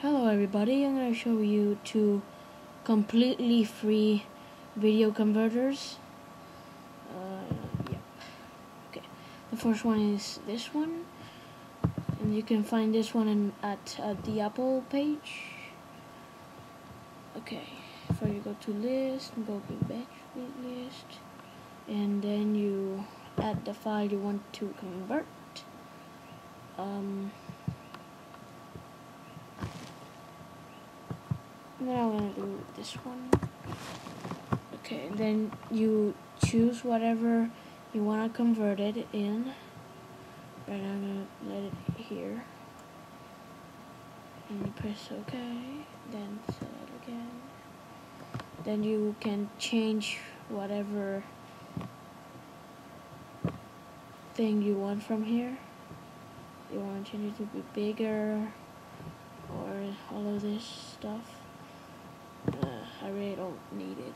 Hello everybody, I'm going to show you two completely free video converters. Uh. Okay, the first one is this one, and you can find this one in, at, at the Apple page. Okay, so you go to list, go to batch list, and then you add the file you want to convert. Um, now I'm gonna do this one. Okay, then you choose whatever you want to convert it in. Right, I'm gonna let it here. And you press OK, then set it again. Then you can change whatever thing you want from here. You want to change it to be bigger or all of this stuff. I really don't need it.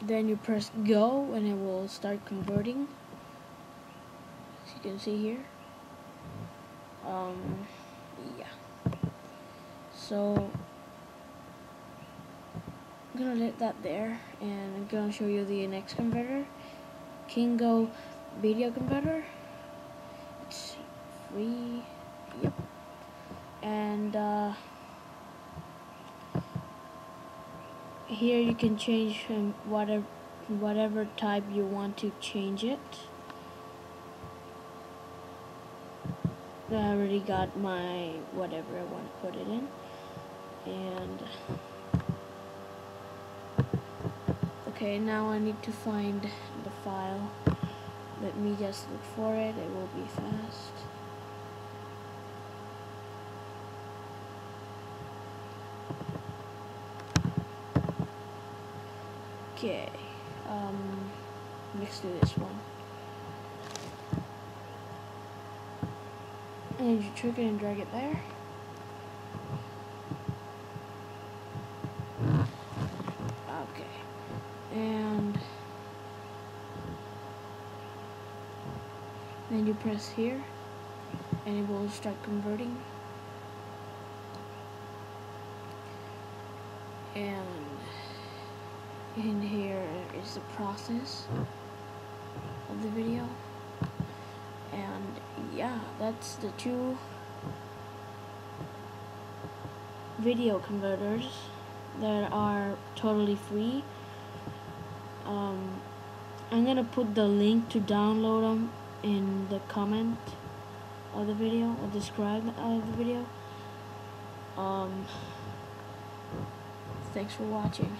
Then you press go and it will start converting. As you can see here. Um, yeah. So, I'm gonna let that there and I'm gonna show you the next converter. Kigo video converter. It's free. Yep. And uh, here you can change um, whatever whatever type you want to change it. I already got my whatever I want to put it in. And okay, now I need to find the file. Let me just look for it. It will be fast. Okay, um, let's do this one. And you trick it and drag it there. Okay, and then you press here, and it will start converting. And in here is the process of the video. And yeah that's the two video converters that are totally free. Um, I'm gonna put the link to download them in the comment of the video or describe of the video. Um, thanks for watching